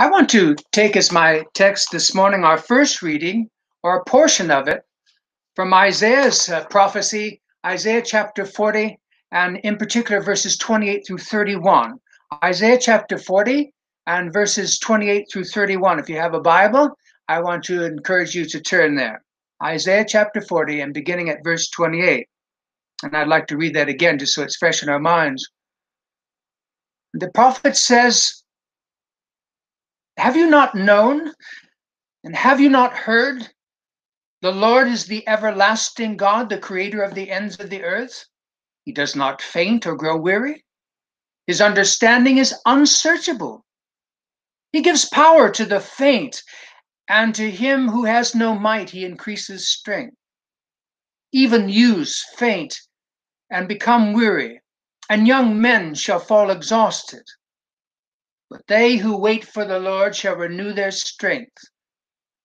I want to take as my text this morning our first reading, or a portion of it, from Isaiah's uh, prophecy, Isaiah chapter 40, and in particular verses 28 through 31. Isaiah chapter 40 and verses 28 through 31. If you have a Bible, I want to encourage you to turn there. Isaiah chapter 40 and beginning at verse 28. And I'd like to read that again just so it's fresh in our minds. The prophet says, Have you not known and have you not heard? The Lord is the everlasting God, the creator of the ends of the earth. He does not faint or grow weary. His understanding is unsearchable. He gives power to the faint, and to him who has no might, he increases strength. Even youths faint and become weary, and young men shall fall exhausted. But they who wait for the Lord shall renew their strength.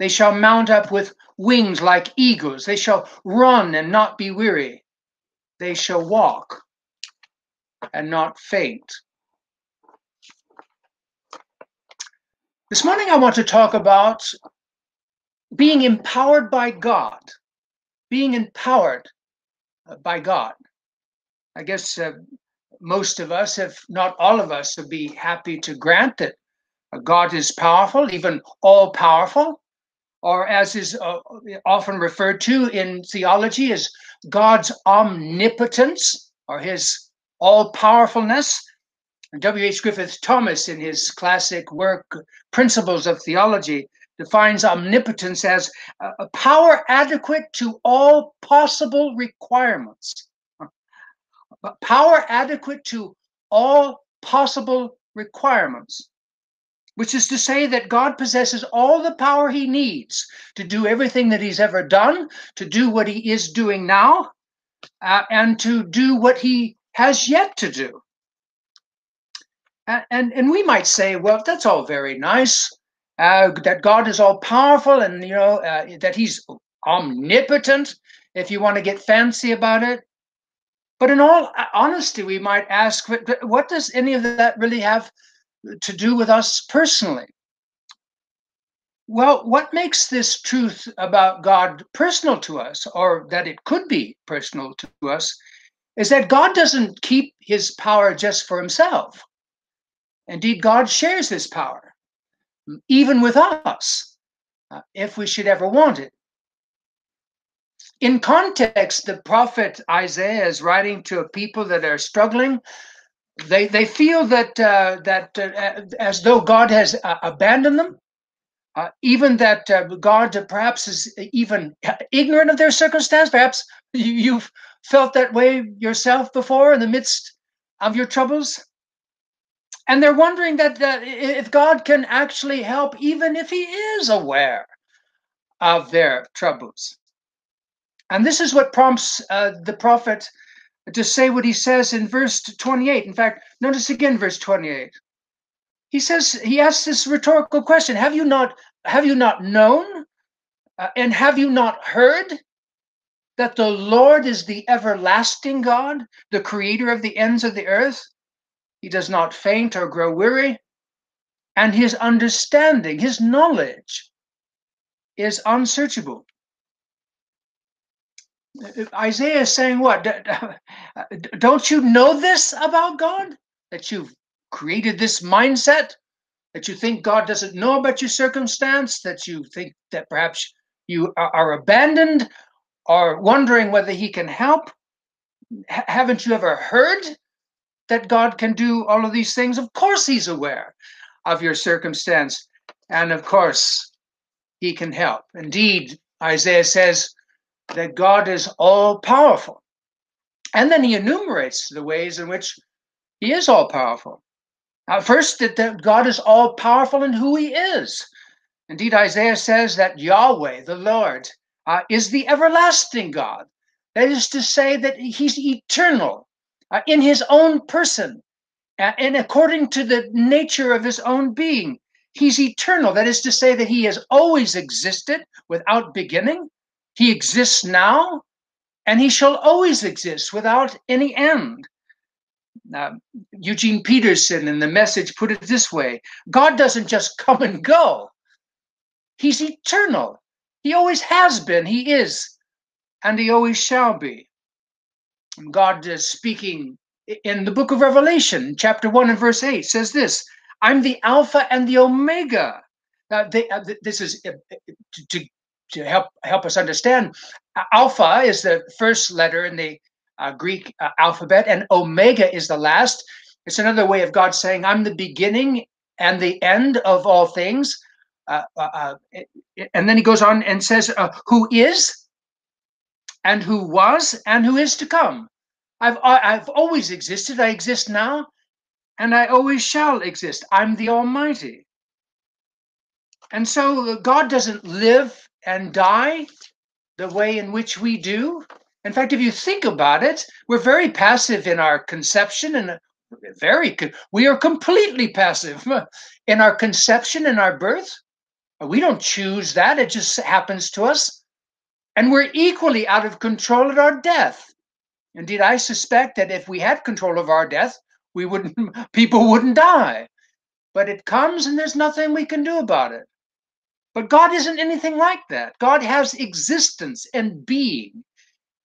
They shall mount up with wings like eagles. They shall run and not be weary. They shall walk and not faint. This morning, I want to talk about being empowered by God, being empowered by God. I guess uh, most of us, if not all of us, would be happy to grant that God is powerful, even all powerful, or as is uh, often referred to in theology as God's omnipotence or his all powerfulness. W.H. Griffith Thomas, in his classic work, Principles of Theology, defines omnipotence as a power adequate to all possible requirements. But power adequate to all possible requirements, which is to say that God possesses all the power he needs to do everything that he's ever done, to do what he is doing now, uh, and to do what he has yet to do. And, and we might say, well, that's all very nice, uh, that God is all powerful and, you know, uh, that he's omnipotent, if you want to get fancy about it. But in all uh, honesty, we might ask, what does any of that really have to do with us personally? Well, what makes this truth about God personal to us, or that it could be personal to us, is that God doesn't keep his power just for himself. Indeed, God shares this power, even with us, uh, if we should ever want it. In context, the prophet Isaiah is writing to a people that are struggling. They, they feel that, uh, that uh, as though God has uh, abandoned them, uh, even that uh, God perhaps is even ignorant of their circumstance. Perhaps you've felt that way yourself before in the midst of your troubles and they're wondering that, that if God can actually help, even if He is aware of their troubles. And this is what prompts uh, the prophet to say what he says in verse 28. In fact, notice again verse 28. He says he asks this rhetorical question: Have you not have you not known, uh, and have you not heard that the Lord is the everlasting God, the Creator of the ends of the earth? He does not faint or grow weary. And his understanding, his knowledge, is unsearchable. Isaiah is saying, What? Don't you know this about God? That you've created this mindset? That you think God doesn't know about your circumstance? That you think that perhaps you are abandoned or wondering whether He can help? H- haven't you ever heard that God can do all of these things? Of course, He's aware of your circumstance. And of course, He can help. Indeed, Isaiah says that God is all powerful. And then he enumerates the ways in which He is all powerful. Uh, first, that, that God is all powerful in who He is. Indeed, Isaiah says that Yahweh, the Lord, uh, is the everlasting God. That is to say, that He's eternal uh, in his own person uh, and according to the nature of his own being. He's eternal. That is to say, that he has always existed without beginning. He exists now, and he shall always exist without any end. uh, Eugene Peterson in the message put it this way God doesn't just come and go, He's eternal. He always has been, He is, and He always shall be. God is speaking in the book of Revelation, chapter 1 and verse 8, says this I'm the Alpha and the Omega. Uh, they, uh, this is uh, to, to help help us understand. Alpha is the first letter in the uh, Greek uh, alphabet, and Omega is the last. It's another way of God saying, "I'm the beginning and the end of all things." Uh, and then he goes on and says, "Who is, and who was, and who is to come." I've I've always existed. I exist now, and I always shall exist. I'm the Almighty. And so God doesn't live and die the way in which we do. In fact, if you think about it, we're very passive in our conception and uh, very we are completely passive in our conception and our birth. We don't choose that, it just happens to us. And we're equally out of control at our death. Indeed, I suspect that if we had control of our death, we wouldn't people wouldn't die. But it comes and there's nothing we can do about it. But God isn't anything like that. God has existence and being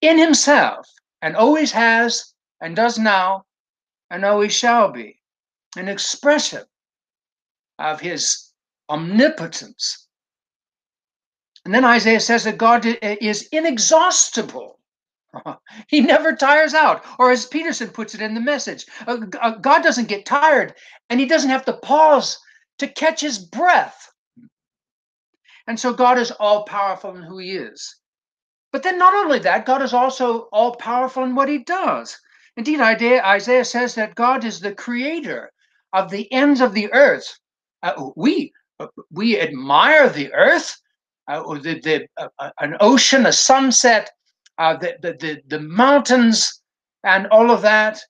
in himself and always has and does now and always shall be an expression of his omnipotence. And then Isaiah says that God is inexhaustible. he never tires out. Or as Peterson puts it in the message, uh, uh, God doesn't get tired and he doesn't have to pause to catch his breath. And so God is all powerful in who he is. But then, not only that, God is also all powerful in what he does. Indeed, Isaiah says that God is the creator of the ends of the earth. Uh, we we admire the earth, uh, the, the, uh, an ocean, a sunset, uh, the, the, the, the mountains, and all of that,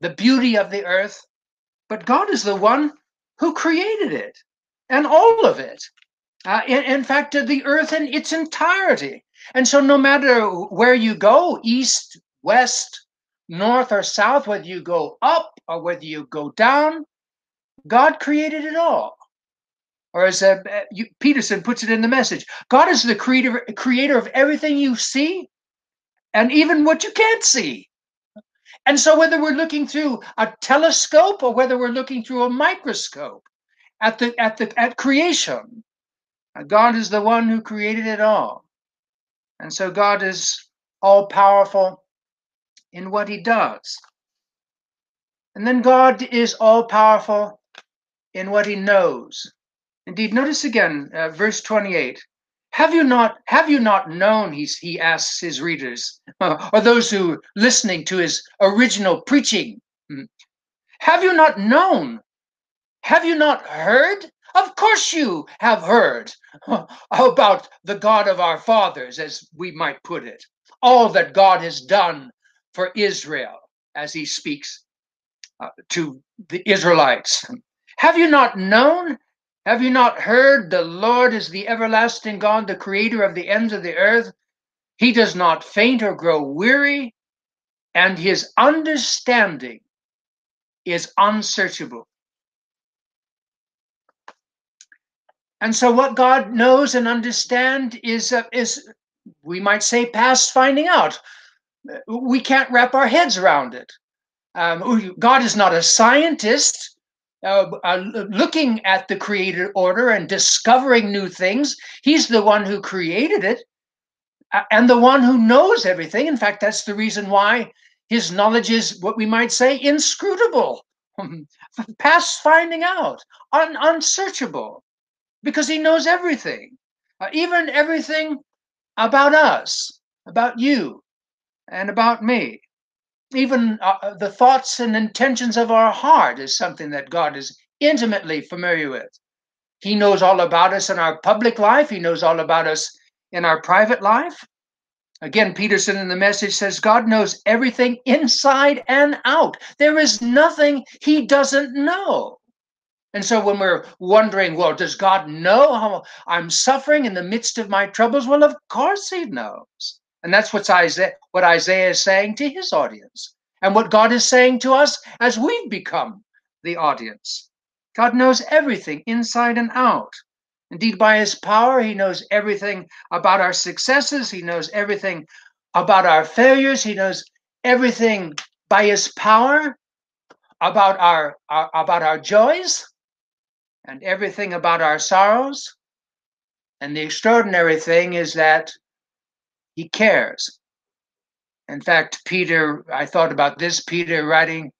the beauty of the earth. But God is the one who created it and all of it. Uh, in, in fact, the earth in its entirety. And so, no matter where you go, east, west, north, or south, whether you go up or whether you go down, God created it all. Or as uh, you, Peterson puts it in the message, God is the creator, creator of everything you see and even what you can't see. And so, whether we're looking through a telescope or whether we're looking through a microscope at the at the at creation, God is the one who created it all. And so God is all powerful in what he does. And then God is all powerful in what he knows. Indeed, notice again, uh, verse 28. Have you not have you not known, he, he asks his readers, or those who are listening to his original preaching? Hmm. Have you not known? Have you not heard? Of course, you have heard about the God of our fathers, as we might put it, all that God has done for Israel as he speaks uh, to the Israelites. Have you not known? Have you not heard? The Lord is the everlasting God, the creator of the ends of the earth. He does not faint or grow weary, and his understanding is unsearchable. And so, what God knows and understand is uh, is we might say past finding out. We can't wrap our heads around it. Um, God is not a scientist uh, uh, looking at the created order and discovering new things. He's the one who created it and the one who knows everything. In fact, that's the reason why his knowledge is what we might say inscrutable, past finding out, un- unsearchable because he knows everything, uh, even everything about us, about you, and about me. Even uh, uh, the thoughts and intentions of our heart is something that God is intimately familiar with. He knows all about us in our public life, He knows all about us in our private life. Again, Peterson in the message says God knows everything inside and out. There is nothing He doesn't know. And so when we're wondering, well, does God know how I'm suffering in the midst of my troubles? Well, of course he knows. And that's what Isaiah, what Isaiah is saying to his audience. and what God is saying to us as we've become the audience. God knows everything inside and out. Indeed, by his power, he knows everything about our successes, he knows everything about our failures, he knows everything by his power about our, our about our joys and everything about our sorrows. And the extraordinary thing is that he cares. In fact, Peter, I thought about this, Peter writing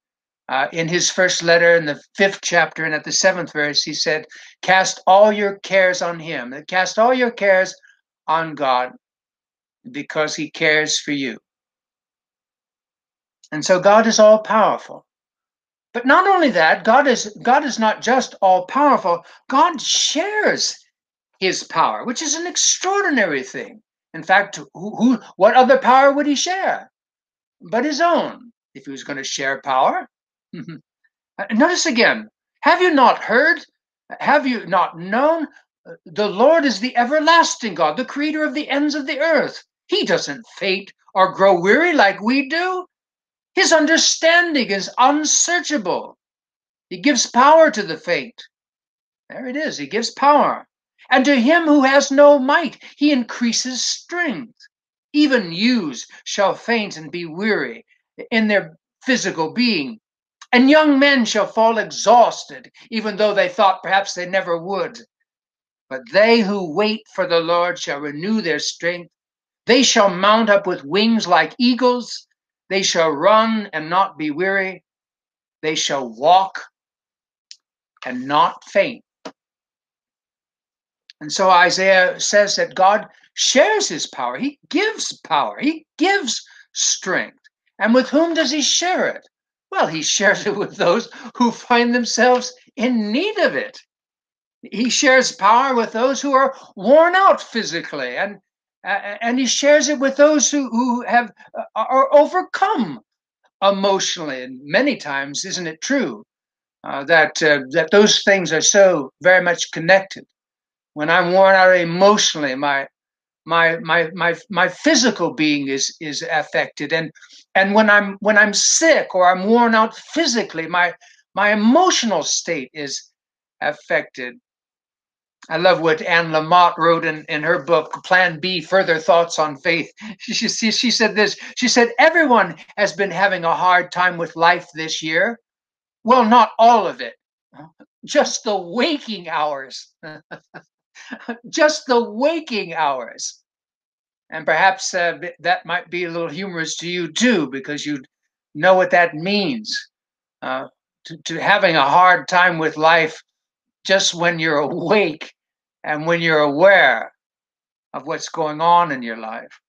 uh, in his first letter in the fifth chapter and at the seventh verse, he said, Cast all your cares on him. Cast all your cares on God because he cares for you. And so God is all powerful. But not only that, God is God is not just all powerful. God shares his power, which is an extraordinary thing. In fact, who, who what other power would he share but his own if he was going to share power? Uh, notice again, have you not heard? Have you not known? Uh, the Lord is the everlasting God, the creator of the ends of the earth. He doesn't faint or grow weary like we do. His understanding is unsearchable. He gives power to the faint. There it is. He gives power. And to him who has no might, he increases strength. Even youths shall faint and be weary in their physical being. And young men shall fall exhausted, even though they thought perhaps they never would. But they who wait for the Lord shall renew their strength. They shall mount up with wings like eagles. They shall run and not be weary. They shall walk and not faint. And so Isaiah says that God shares his power. He gives power. He gives strength. And with whom does he share it? Well, he shares it with those who find themselves in need of it. He shares power with those who are worn out physically and and he shares it with those who, who have uh, are overcome emotionally and many times isn't it true uh, that uh, that those things are so very much connected? When i'm worn out emotionally my my my my my physical being is is affected and and when i'm when i'm sick or i'm worn out physically my my emotional state is affected I love what Anne Lamott wrote in, in her book, Plan B Further Thoughts on Faith. She, she, she said this She said, Everyone has been having a hard time with life this year. Well, not all of it, just the waking hours. just the waking hours. And perhaps uh, that might be a little humorous to you too, because you know what that means. Uh, to, to having a hard time with life just when you're awake and when you're aware of what's going on in your life.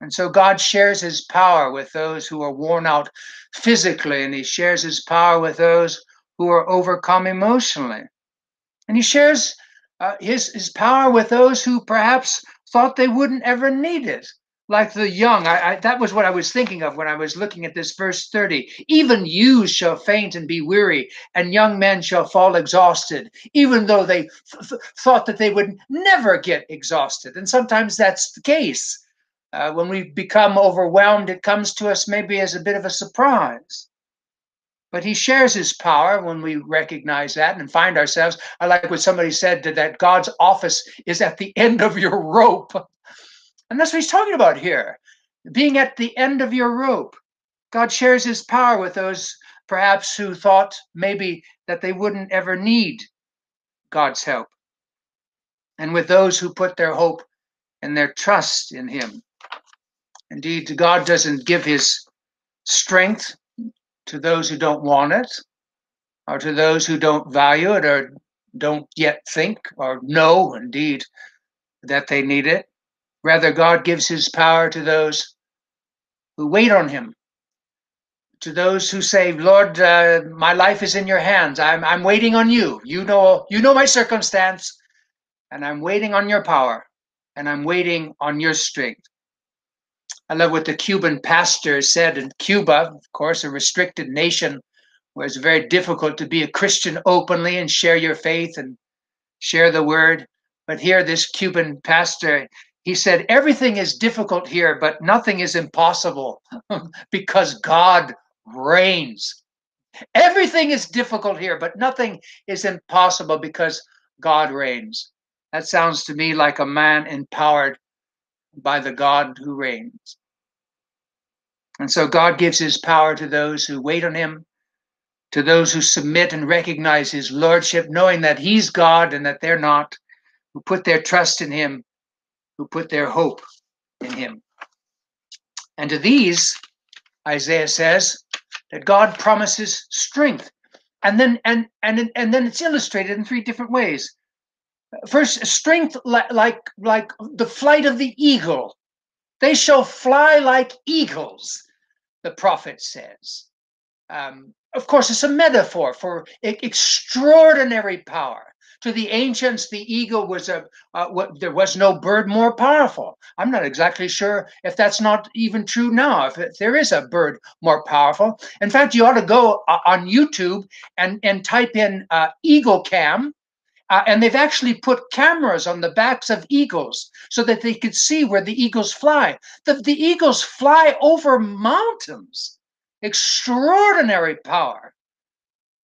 And so God shares his power with those who are worn out physically, and he shares his power with those who are overcome emotionally. And he shares uh, his, his power with those who perhaps thought they wouldn't ever need it like the young. I, I, that was what I was thinking of when I was looking at this verse 30. Even youths shall faint and be weary, and young men shall fall exhausted, even though they th- thought that they would never get exhausted. And sometimes that's the case. Uh, when we become overwhelmed, it comes to us maybe as a bit of a surprise. But he shares his power when we recognize that and find ourselves. I like what somebody said that God's office is at the end of your rope. And that's what he's talking about here being at the end of your rope. God shares his power with those perhaps who thought maybe that they wouldn't ever need God's help, and with those who put their hope and their trust in him. Indeed, God doesn't give his strength to those who don't want it, or to those who don't value it, or don't yet think or know, indeed, that they need it. Rather, God gives his power to those who wait on him, to those who say, Lord, uh, my life is in your hands. I'm, I'm waiting on you. You know, you know my circumstance, and I'm waiting on your power, and I'm waiting on your strength. I love what the Cuban pastor said in Cuba, of course, a restricted nation where it's very difficult to be a Christian openly and share your faith and share the word. But here, this Cuban pastor, he said, Everything is difficult here, but nothing is impossible because God reigns. Everything is difficult here, but nothing is impossible because God reigns. That sounds to me like a man empowered by the God who reigns. And so God gives his power to those who wait on him, to those who submit and recognize his lordship, knowing that he's God and that they're not, who put their trust in him, who put their hope in him. And to these, Isaiah says that God promises strength. And then and and and then it's illustrated in three different ways. First, strength like like like the flight of the eagle. They shall fly like eagles, the prophet says. Um, of course, it's a metaphor for extraordinary power. To the ancients, the eagle was a uh, what, there was no bird more powerful. I'm not exactly sure if that's not even true now. If, there is a bird more powerful, in fact, you ought to go uh, on YouTube and and type in uh, eagle cam, uh, and they've actually put cameras on the backs of eagles so that they could see where the eagles fly. The, the eagles fly over mountains, extraordinary power.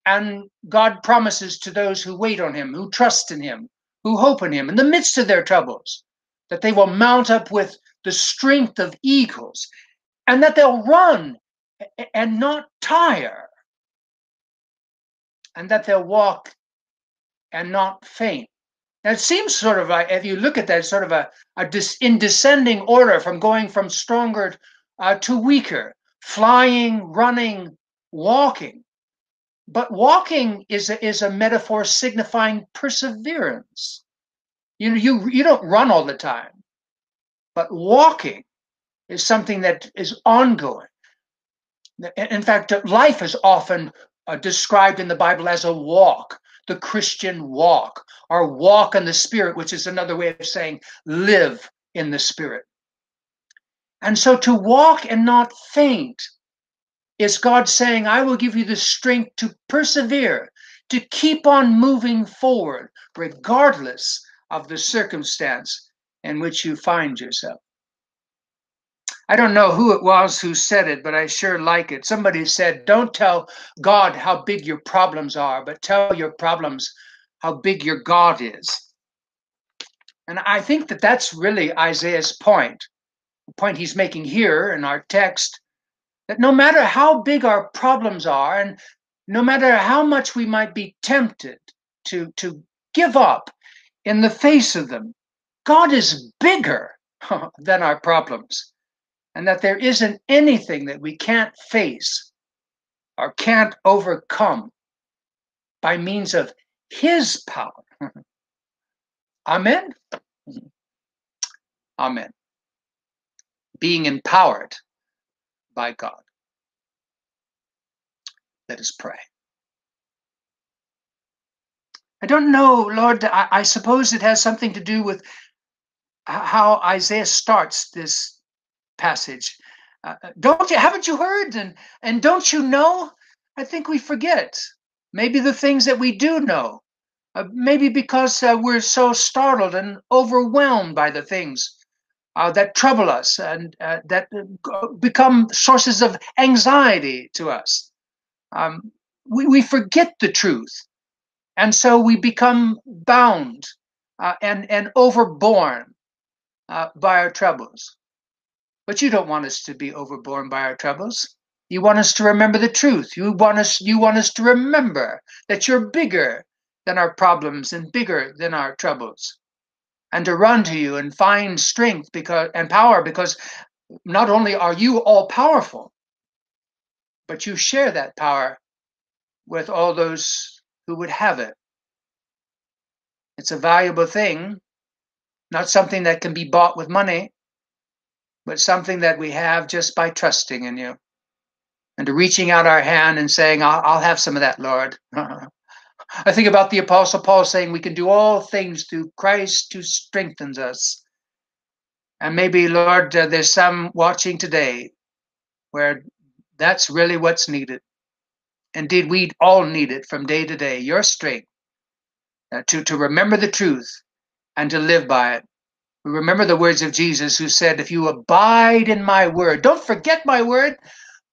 And God promises to those who wait on Him, who trust in Him, who hope in Him in the midst of their troubles, that they will mount up with the strength of eagles and that they'll run and not tire and that they'll walk and not faint. Now it seems sort of if you look at that, sort of a, a dis, in descending order from going from stronger uh, to weaker, flying, running, walking. But walking is a, is a metaphor signifying perseverance. You know, you you don't run all the time, but walking is something that is ongoing. In fact, life is often uh, described in the Bible as a walk the Christian walk, or walk in the Spirit, which is another way of saying live in the Spirit. And so to walk and not faint is God saying, I will give you the strength to persevere, to keep on moving forward, regardless of the circumstance in which you find yourself. I don't know who it was who said it, but I sure like it. Somebody said, Don't tell God how big your problems are, but tell your problems how big your God is. And I think that that's really Isaiah's point, the point he's making here in our text that no matter how big our problems are, and no matter how much we might be tempted to, to give up in the face of them, God is bigger than our problems and that there isn't anything that we can't face or can't overcome by means of His power. Amen. Amen. Being empowered by God. Let us pray. I don't know, Lord. I, I suppose it has something to do with how Isaiah starts this passage. Uh, uh, don't you haven't you heard and and don't you know? I think we forget maybe the things that we do know. Uh, maybe because uh, we're so startled and overwhelmed by the things uh, that trouble us and uh, that become sources of anxiety to us. Um, we, we forget the truth. And so we become bound and, and overborne by our troubles. But you don't want us to be overborne by our troubles. You want us to remember the truth. You want us you want us to remember that you're bigger than our problems and bigger than our troubles. And to run to you and find strength because and power because not only are you all powerful, but you share that power with all those who would have it. It's a valuable thing, not something that can be bought with money but something that we have just by trusting in you and reaching out our hand and saying, I'll, I'll have some of that, Lord. I think about the Apostle Paul saying we can do all things through Christ who strengthens us. And maybe, Lord, uh, there's some watching today where that's really what's needed. Indeed, we all need it from day to day, your strength uh, to, to remember the truth and to live by it We remember the words of Jesus who said, If you abide in my word, don't forget my word,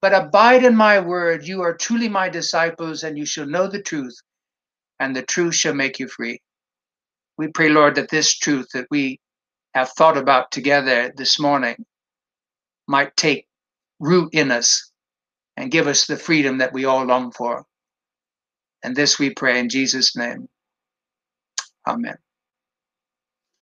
but abide in my word, you are truly my disciples, and you shall know the truth, and the truth shall make you free. We pray, Lord, that this truth that we have thought about together this morning might take root in us and give us the freedom that we all long for. And this we pray in Jesus' name. Amen.